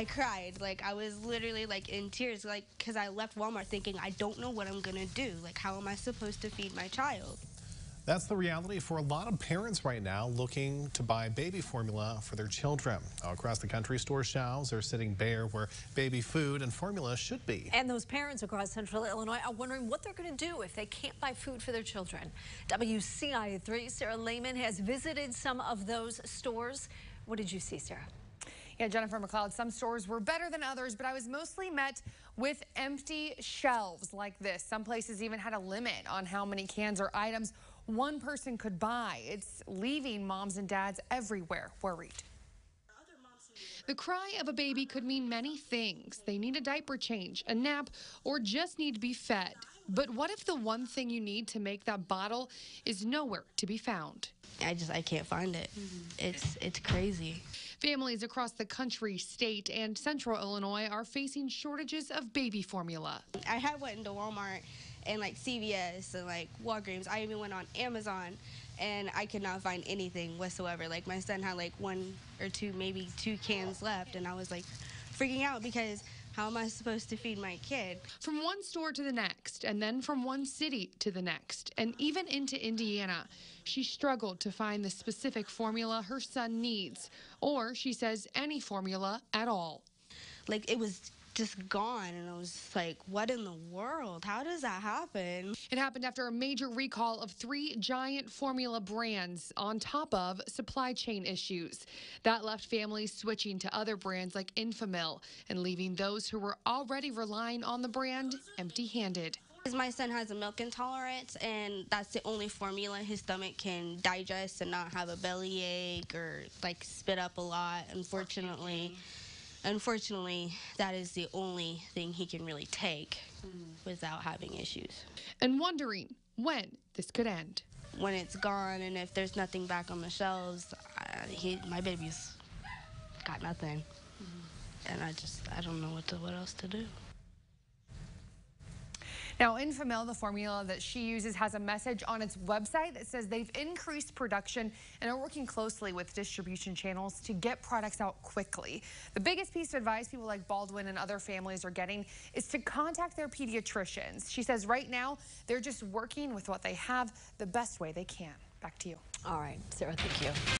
I cried. Like I was literally like in tears, like because I left Walmart thinking I don't know what I'm gonna do. Like how am I supposed to feed my child? That's the reality for a lot of parents right now looking to buy baby formula for their children. Across the country, store shelves are sitting bare where baby food and formula should be. And those parents across central Illinois are wondering what they're going to do if they can't buy food for their children. WCIA3 Sarah Lehman has visited some of those stores. What did you see, Sarah? Yeah, Jennifer McLeod, some stores were better than others, but I was mostly met with empty shelves like this. Some places even had a limit on how many cans or items one person could buy. It's leaving moms and dads everywhere worried. The cry of a baby could mean many things. They need a diaper change, a nap, or just need to be fed. But what if the one thing you need to make that bottle is nowhere to be found? I just I can't find it. Mm-hmm. It's it's crazy. Families across the country, state, and central Illinois are facing shortages of baby formula. I had went into Walmart and like CVS and like Walgreens. I even went on Amazon and I could not find anything whatsoever. Like my son had like one or two, maybe two cans left, and I was like freaking out because how am I supposed to feed my kid? From one store to the next, and then from one city to the next, and even into Indiana, she struggled to find the specific formula her son needs, or she says any formula at all. Like it was just gone and I was like, what in the world? How does that happen? It happened after a major recall of three giant formula brands on top of supply chain issues. That left families switching to other brands like Enfamil and leaving those who were already relying on the brand empty handed. My son has a milk intolerance, and that's the only formula his stomach can digest and not have a belly ache or like spit up a lot, unfortunately. Unfortunately, that is the only thing he can really take mm-hmm. without having issues. And wondering when this could end. When it's gone and if there's nothing back on the shelves, I, he, my baby's got nothing. Mm-hmm. And I just, I don't know what, to, what else to do. Now, Enfamil, the formula that she uses, has a message on its website that says they've increased production and are working closely with distribution channels to get products out quickly. The biggest piece of advice people like Baldwin and other families are getting is to contact their pediatricians. She says right now they're just working with what they have the best way they can. Back to you. All right, Sarah, thank you.